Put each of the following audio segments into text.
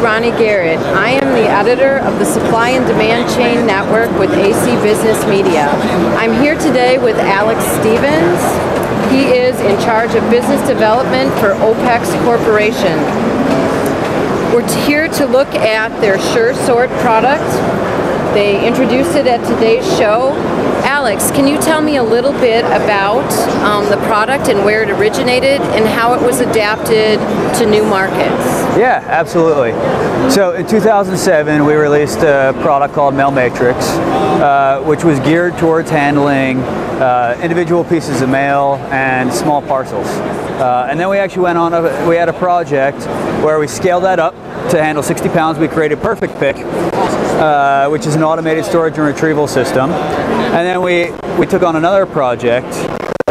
Ronnie Garrett. I am the editor of the Supply and Demand Chain Network with AC Business Media. I'm here today with Alex Stevens. He is in charge of business development for OPEX Corporation. We're here to look at their SureSort product. They introduced it at today's show. Alex, can you tell me a little bit about um, the product and where it originated and how it was adapted to new markets? Yeah, absolutely. So in 2007, we released a product called Mail Matrix, uh, which was geared towards handling uh, individual pieces of mail and small parcels. Uh, and then we actually went on, a, we had a project where we scaled that up to handle 60 pounds. We created Perfect Pick, uh, which is an automated storage and retrieval system. And then we, we took on another project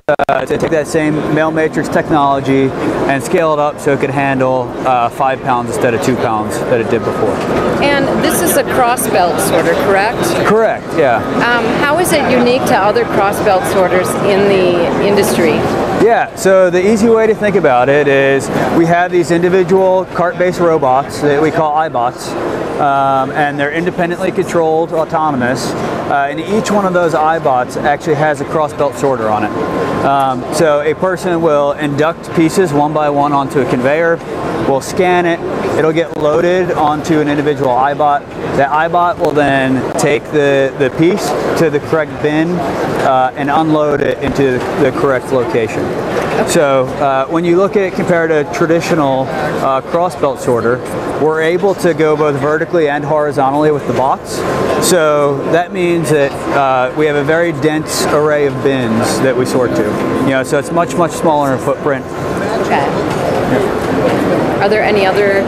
uh, to take that same mail matrix technology and scale it up so it could handle uh, five pounds instead of two pounds that it did before. And this is a cross belt sorter, correct? Correct, yeah. Um, how is it unique to other cross belt sorters in the industry? Yeah, so the easy way to think about it is we have these individual cart-based robots that we call iBots, um, and they're independently controlled, autonomous, uh, and each one of those iBots actually has a cross-belt sorter on it. Um, so a person will induct pieces one by one onto a conveyor, we'll scan it, it'll get loaded onto an individual iBot. That iBot will then take the, the piece to the correct bin uh, and unload it into the correct location. So uh, when you look at it compared to traditional uh, cross belt sorter, we're able to go both vertically and horizontally with the box. So that means that uh, we have a very dense array of bins that we sort to. You know, so it's much much smaller in footprint. Okay. Are there any other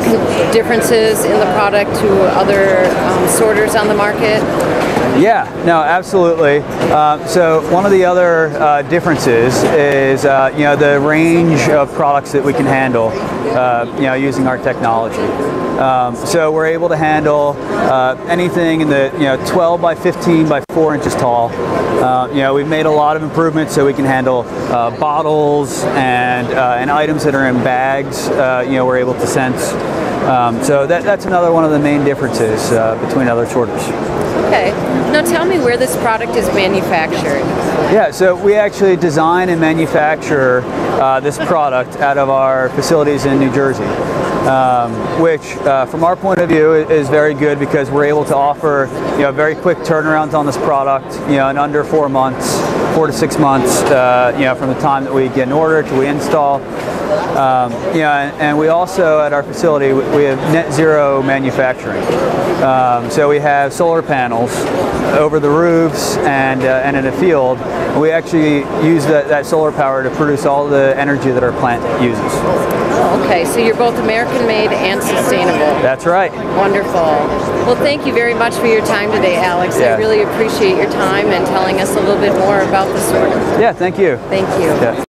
differences in the product to other um, sorters on the market? Yeah, no, absolutely. Uh, so one of the other uh, differences is, uh, you know, the range of products that we can handle, uh, you know, using our technology. Um, so we're able to handle uh, anything in the, you know, 12 by 15 by 4 inches tall. Uh, you know, we've made a lot of improvements so we can handle bottles and and items that are in bags. you know, we're able to sense. Um, so that, that's another one of the main differences between other sorters. Okay. Now tell me where this product is manufactured. Yeah, so we actually design and manufacture uh, this product out of our facilities in New Jersey. Um, which, uh, from our point of view, is very good because we're able to offer, you know, very quick turnarounds on this product, you know, in under four months, four to six months, uh, you know, from the time that we get an order to we install. Um, you know, and, and, we also at our facility we have net zero manufacturing. Um, so we have solar panels over the roofs and uh, and in the field. We actually use that, that solar power to produce all the energy that our plant uses. Okay, so you're both American made and sustainable. That's right. Wonderful. Well, thank you very much for your time today, Alex. Yeah. I really appreciate your time and telling us a little bit more about the sorter. Yeah, thank you. Thank you. Yeah.